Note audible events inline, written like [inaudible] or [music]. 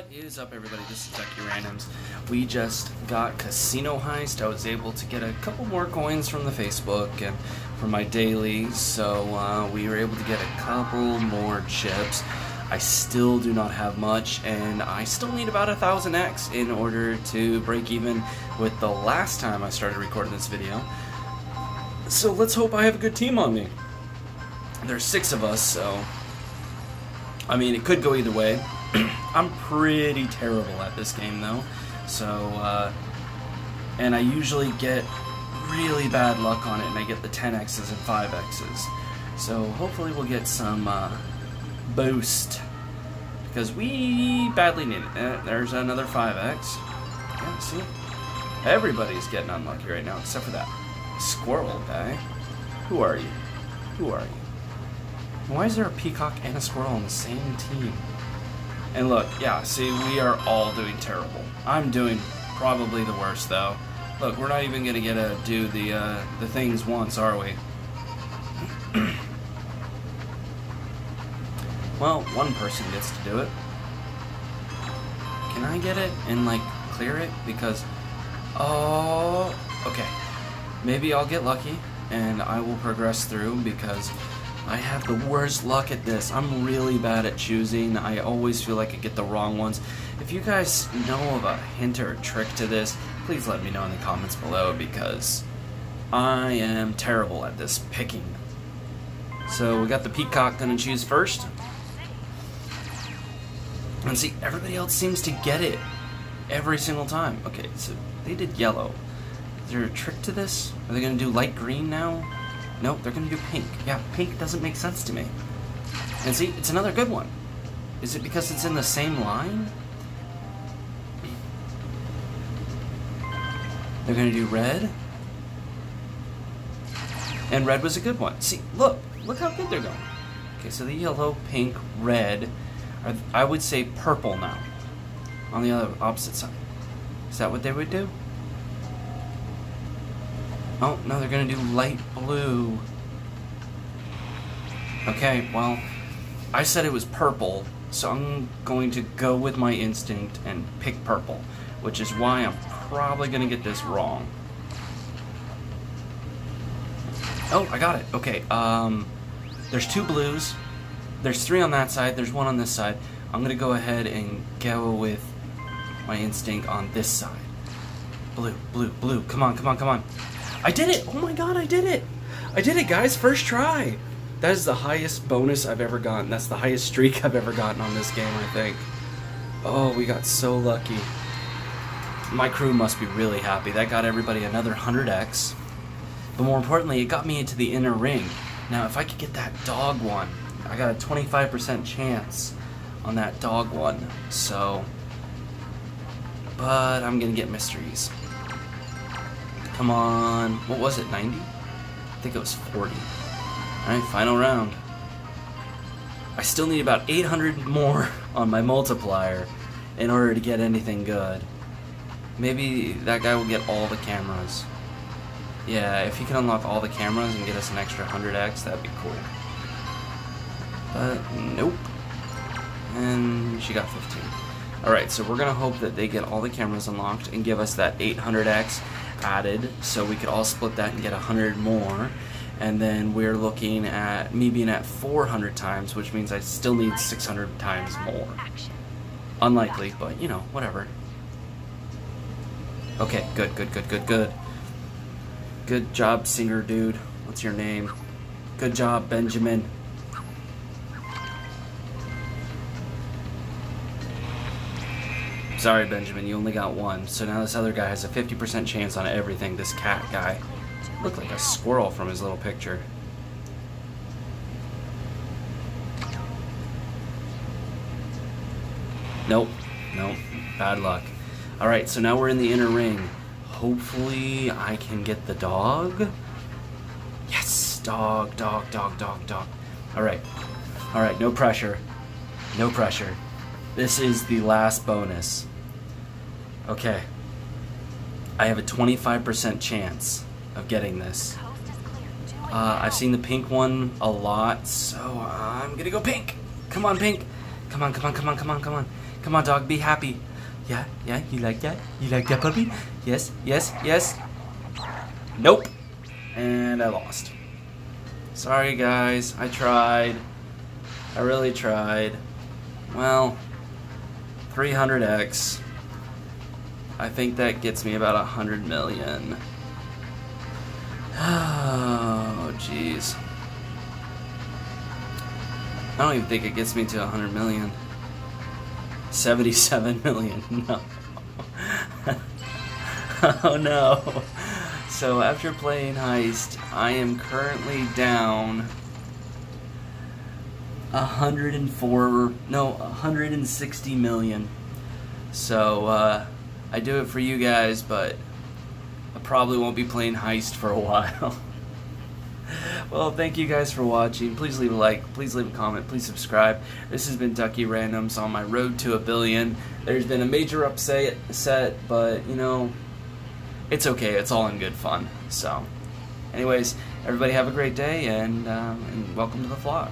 What is up, everybody? This is Duckie Randoms. We just got Casino Heist. I was able to get a couple more coins from the Facebook and from my daily, so uh, we were able to get a couple more chips. I still do not have much, and I still need about a thousand X in order to break even with the last time I started recording this video. So let's hope I have a good team on me. There's six of us, so I mean, it could go either way. [clears throat] I'm pretty terrible at this game though. So, uh, and I usually get really bad luck on it and I get the 10x's and 5x's. So hopefully we'll get some uh, boost because we badly need it. Uh, there's another 5x. Yeah, see? Everybody's getting unlucky right now except for that squirrel guy. Who are you? Who are you? Why is there a peacock and a squirrel on the same team? And look, yeah, see, we are all doing terrible. I'm doing probably the worst, though. Look, we're not even gonna get to do the uh, the things once, are we? [clears throat] well, one person gets to do it. Can I get it and like clear it? Because, oh, okay. Maybe I'll get lucky and I will progress through because I have the worst luck at this. I'm really bad at choosing. I always feel like I get the wrong ones. If you guys know of a hint or a trick to this, please let me know in the comments below because I am terrible at this picking. So we got the peacock gonna choose first. And see, everybody else seems to get it every single time. Okay, so they did yellow. Is there a trick to this? Are they gonna do light green now? Nope, they're gonna do pink. Yeah, pink doesn't make sense to me. And see, it's another good one. Is it because it's in the same line? They're gonna do red. And red was a good one. See, look, look how good they're going. Okay, so the yellow, pink, red, are, I would say purple now. On the other opposite side. Is that what they would do? Oh, no, they're gonna do light blue. Okay, well, I said it was purple, so I'm going to go with my instinct and pick purple, which is why I'm probably gonna get this wrong. Oh, I got it. Okay, um, there's two blues. There's three on that side, there's one on this side. I'm gonna go ahead and go with my instinct on this side. Blue, blue, blue. Come on, come on, come on. I did it! Oh my god, I did it! I did it, guys! First try! That is the highest bonus I've ever gotten. That's the highest streak I've ever gotten on this game, I think. Oh, we got so lucky. My crew must be really happy. That got everybody another 100x. But more importantly, it got me into the inner ring. Now, if I could get that dog one, I got a 25% chance on that dog one. So, but I'm gonna get mysteries. Come on. What was it, 90? I think it was 40. Alright, final round. I still need about 800 more [laughs] on my multiplier in order to get anything good. Maybe that guy will get all the cameras. Yeah, if he can unlock all the cameras and get us an extra 100x, that'd be cool. But, nope. And she got 15. Alright, so we're going to hope that they get all the cameras unlocked and give us that 800x added so we could all split that and get 100 more. And then we're looking at me being at 400 times which means I still need 600 times more. Unlikely but you know whatever. Okay good good good good good. Good job singer dude. What's your name? Good job Benjamin Sorry, Benjamin, you only got one. So now this other guy has a 50% chance on everything. This cat guy. Looked like a squirrel from his little picture. Nope. Nope. Bad luck. Alright, so now we're in the inner ring. Hopefully I can get the dog. Yes! Dog, dog, dog, dog, dog. Alright. Alright, no pressure. No pressure. This is the last bonus. Okay. I have a 25% chance of getting this. Uh, I've seen the pink one a lot, so I'm gonna go pink. Come on, pink. Come on, come on, come on, come on, come on. Come on, dog, be happy. Yeah, yeah, you like that? You like that, puppy? Yes, yes, yes. Nope. And I lost. Sorry, guys. I tried. I really tried. Well, 300x. I think that gets me about a 100 million. Oh, jeez. I don't even think it gets me to 100 million. 77 [laughs] million. No. [laughs] oh no. So after playing Heist, I am currently down 104, no, 160 million. So uh, I do it for you guys, but I probably won't be playing Heist for a [laughs] while. well, thank you guys for watching. Please leave a like, please leave a comment, please subscribe. This has been Duckie Randoms on my road to a billion. There's been a major upset, set, but you know, it's okay. It's all in good fun. So, anyways, everybody have a great day and, um, and welcome to the vlog.